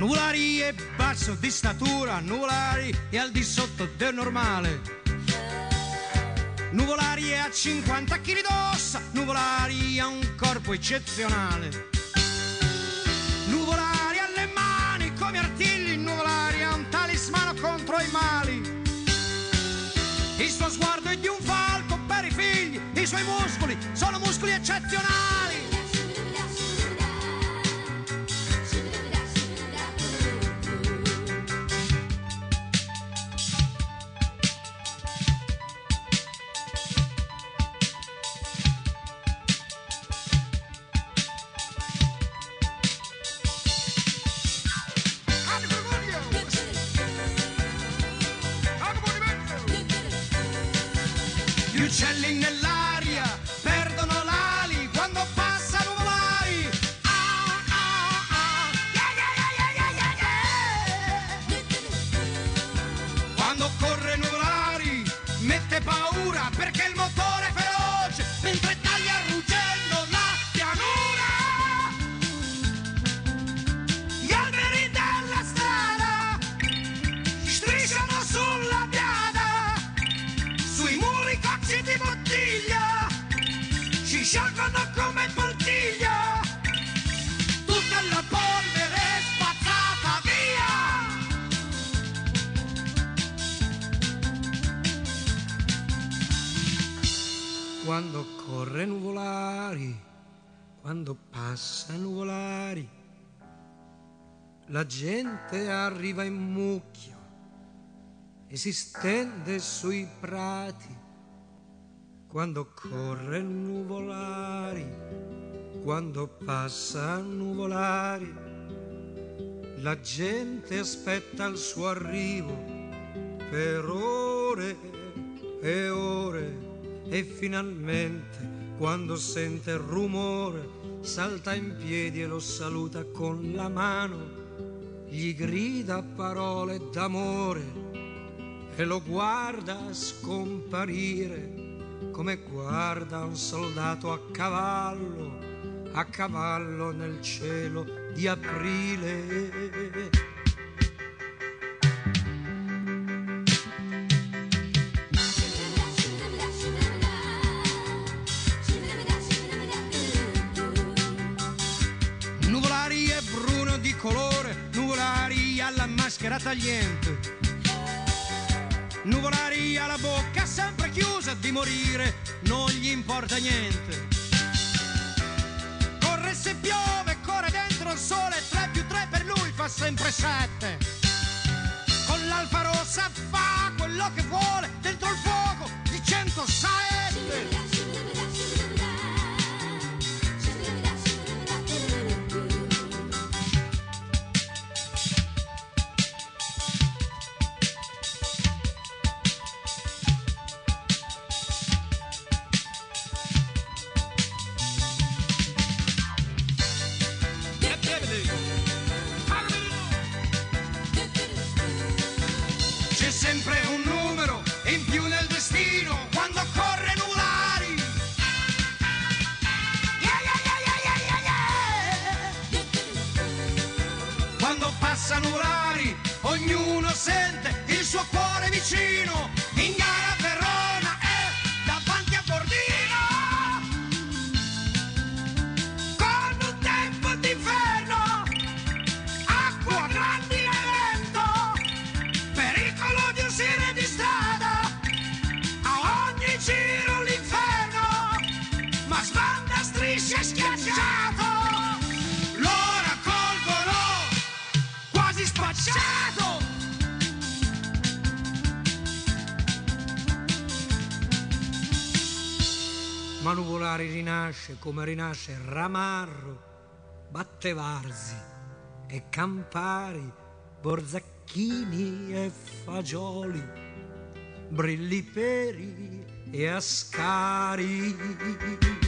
Nuvolari è basso di statura, nuvolari è al di sotto del normale. Nuvolari a 50 kg d'ossa, nuvolari ha un corpo eccezionale. Nuvolari ha le mani come artigli, nuvolari ha un talismano contro i mali. Il suo sguardo è di un falco per i figli, i suoi muscoli sono muscoli eccezionali. Gli uccelli sciolgono come poltiglia tutta la polvere spazzata via. Quando corre nuvolari quando passa nuvolari la gente arriva in mucchio e si stende sui prati quando corre nuvolari, quando passa nuvolari, la gente aspetta il suo arrivo per ore e ore e finalmente quando sente il rumore salta in piedi e lo saluta con la mano, gli grida parole d'amore e lo guarda scomparire come guarda un soldato a cavallo, a cavallo nel cielo di aprile. Nuvolari è bruno di colore, nuvolari alla maschera tagliente. Nuvolari ha la bocca sempre chiusa di morire, non gli importa niente. Corre se piove, corre dentro il sole, 3 più 3 per lui fa sempre 7. Con l'alfa rossa fa quello che vuole, dentro il fuoco strisce schiacciato lo raccolgono quasi spacciato ma Nuvolari rinasce come rinasce Ramarro, Battevarzi e Campari, Borzacchini e Fagioli, Brilli Peri e Ascari.